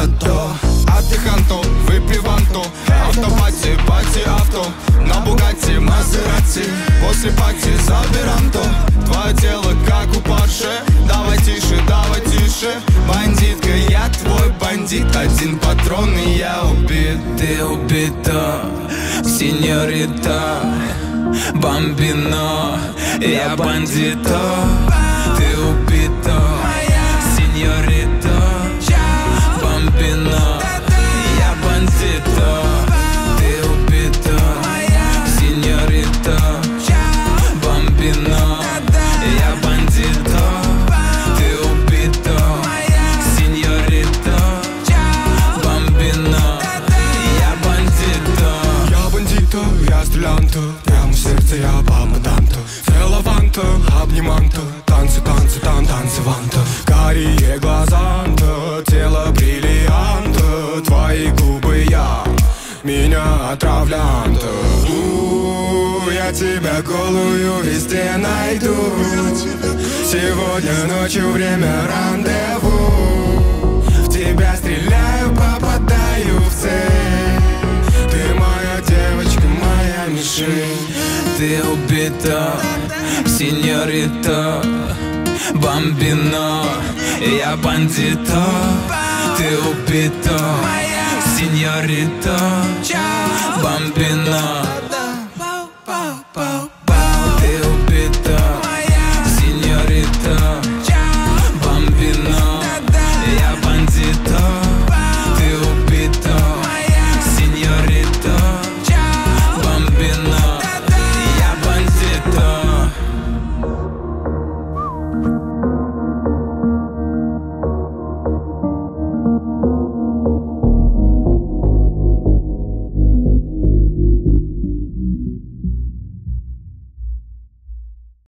попадато А ты ханто, выпей ванту Автопати, пати, авто. На Бугатти, Мазерати После пати заберанто Твое тело как у Порше. Давай тише, давай тише. Бандитка, я твой бандит. Один патрон и я убит Ты убита, сеньорита Бомбино, я бандито Прямо в сердце я попаданто Целованто, обниманто. Танцы, танцы, тан, танцеванто Карие глазанто Тело бриллианто. Твои губы я Меня отравлянто. У, Я тебя голую везде найду. Сегодня ночью время рандеву мишень Ты убита, сеньорита Бомбино, я бандито Ты убита, сеньорита Бомбино,